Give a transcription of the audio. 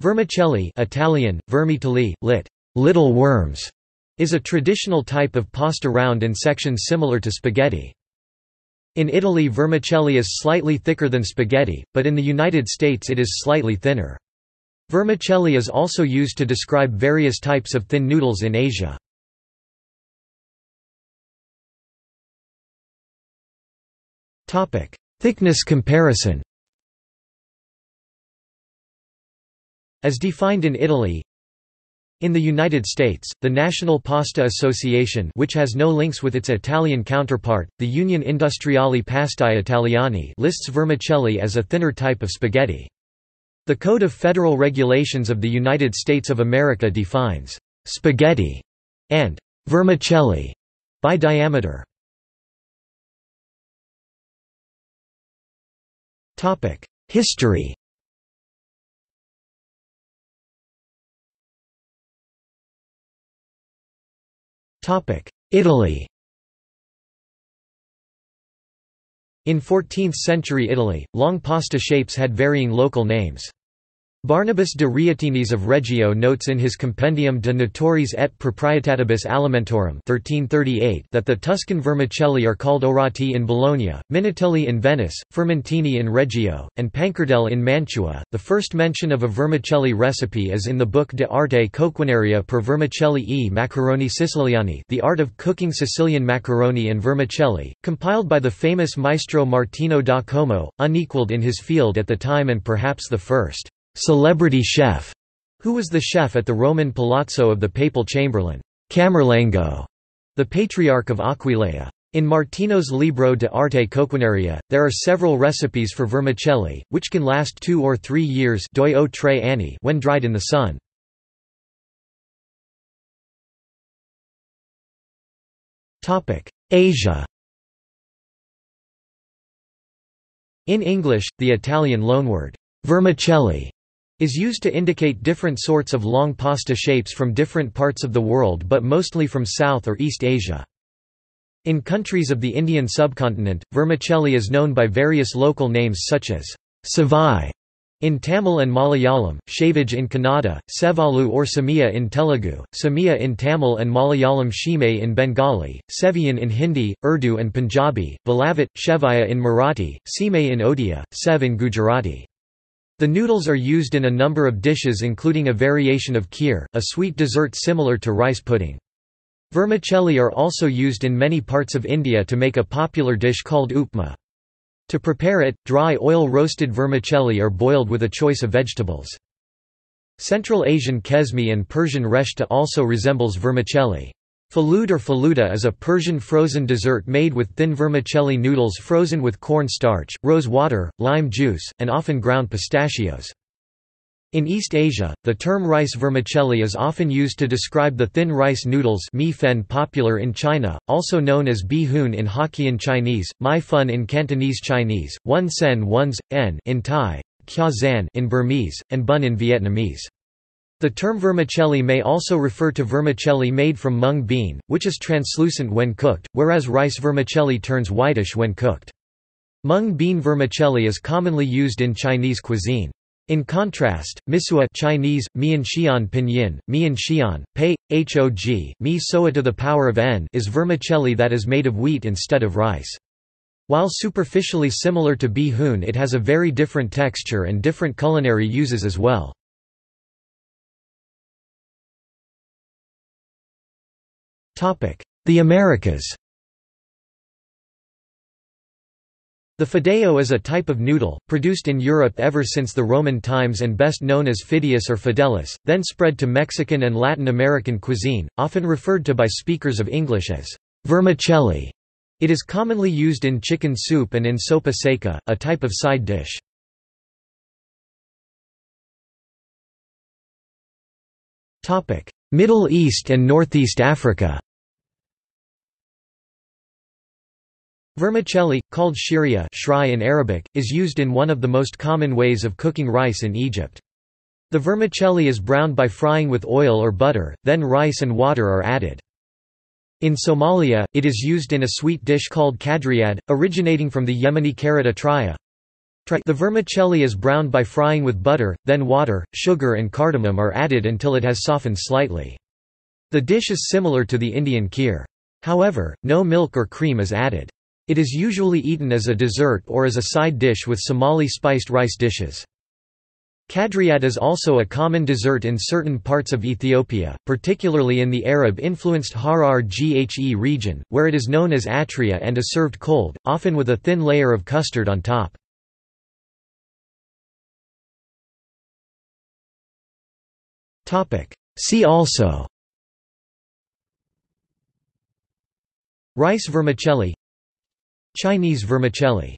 Vermicelli Italian, vermicelli, lit. little worms, is a traditional type of pasta round in sections similar to spaghetti. In Italy vermicelli is slightly thicker than spaghetti, but in the United States it is slightly thinner. Vermicelli is also used to describe various types of thin noodles in Asia. Thickness comparison As defined in Italy In the United States, the National Pasta Association which has no links with its Italian counterpart, the Unione Industriali Pastai Italiani lists vermicelli as a thinner type of spaghetti. The Code of Federal Regulations of the United States of America defines «spaghetti» and «vermicelli» by diameter. History Italy In 14th-century Italy, long pasta shapes had varying local names. Barnabas de Reatinis of Reggio notes in his Compendium de Naturis et Proprietatibus Alimentorum 1338 that the Tuscan vermicelli are called orati in Bologna, minatelli in Venice, fermentini in Reggio, and pancardelle in Mantua. The first mention of a vermicelli recipe is in the book De Arte Coquinaria per Vermicelli e Macaroni Siciliani The Art of Cooking Sicilian Macaroni and Vermicelli, compiled by the famous maestro Martino da Como, unequaled in his field at the time and perhaps the first celebrity chef, who was the chef at the Roman palazzo of the papal chamberlain, Camerlengo, the Patriarch of Aquileia. In Martino's Libro de Arte Coquinaria, there are several recipes for vermicelli, which can last two or three years when dried in the sun. Asia In English, the Italian loanword, vermicelli is used to indicate different sorts of long pasta shapes from different parts of the world but mostly from South or East Asia. In countries of the Indian subcontinent, vermicelli is known by various local names such as savai in Tamil and Malayalam, Shavige in Kannada, Sevalu or Samia in Telugu, Samia in Tamil and Malayalam Shime in Bengali, Sevian in Hindi, Urdu and Punjabi, Balavat, Shevaya in Marathi, Sime in Odia, Sev in Gujarati. The noodles are used in a number of dishes including a variation of kheer, a sweet dessert similar to rice pudding. Vermicelli are also used in many parts of India to make a popular dish called upma. To prepare it, dry oil-roasted vermicelli are boiled with a choice of vegetables. Central Asian kesmi and Persian reshta also resembles vermicelli. Falud or faluda is a Persian frozen dessert made with thin vermicelli noodles frozen with corn starch, rose water, lime juice, and often ground pistachios. In East Asia, the term rice vermicelli is often used to describe the thin rice noodles mi fen popular in China, also known as bihun in Hokkien Chinese, mai fun in Cantonese Chinese, one sen one's, en in Thai, kya zan in Burmese, and bun in Vietnamese. The term vermicelli may also refer to vermicelli made from mung bean, which is translucent when cooked, whereas rice vermicelli turns whitish when cooked. Mung bean vermicelli is commonly used in Chinese cuisine. In contrast, misua Chinese, mian xian pinyin, mian xian, pei, hog, mi soa to the power of n is vermicelli that is made of wheat instead of rice. While superficially similar to bi hun it has a very different texture and different culinary uses as well. The Americas The fideo is a type of noodle, produced in Europe ever since the Roman times and best known as fideus or fidelis, then spread to Mexican and Latin American cuisine, often referred to by speakers of English as vermicelli. It is commonly used in chicken soup and in sopa seca, a type of side dish. Middle East and Northeast Africa Vermicelli, called shiria in Arabic, is used in one of the most common ways of cooking rice in Egypt. The vermicelli is browned by frying with oil or butter, then rice and water are added. In Somalia, it is used in a sweet dish called kadriyad, originating from the Yemeni karat. The vermicelli is browned by frying with butter, then water, sugar and cardamom are added until it has softened slightly. The dish is similar to the Indian kheer. However, no milk or cream is added. It is usually eaten as a dessert or as a side dish with Somali spiced rice dishes. Kadriyat is also a common dessert in certain parts of Ethiopia, particularly in the Arab-influenced Hararghe region, where it is known as atria and is served cold, often with a thin layer of custard on top. See also. Rice vermicelli. Chinese vermicelli